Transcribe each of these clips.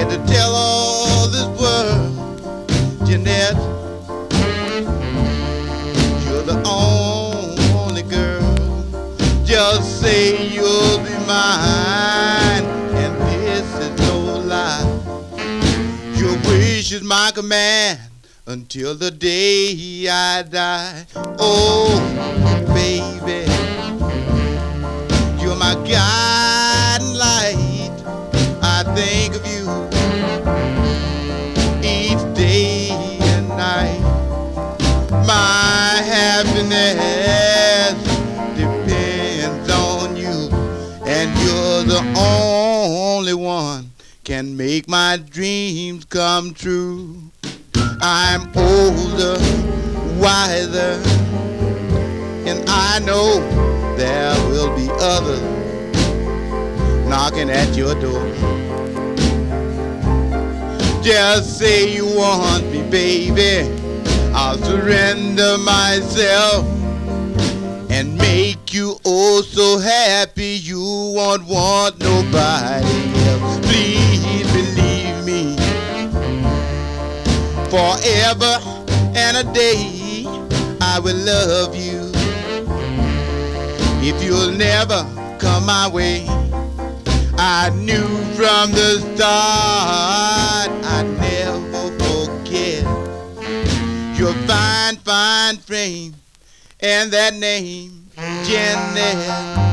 had to tell all this world, Jeannette, you're the only girl. Just say you'll be mine, and this is no lie. Your wish is my command until the day I die. Oh, baby. Happiness depends on you, and you're the only one can make my dreams come true. I'm older, wiser, and I know there will be others knocking at your door. Just say you want me, baby. I'll surrender myself and make you oh so happy you won't want nobody else. Please believe me. Forever and a day I will love you. If you'll never come my way, I knew from the start your fine, fine frame and that name, Jeannette.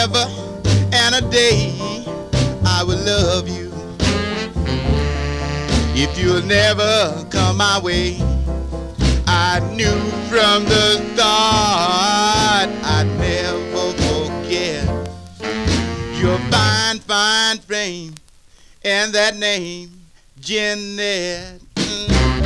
Forever and a day, I will love you. If you'll never come my way, I knew from the start I'd never forget your fine, fine frame and that name, Jeannette. Mm.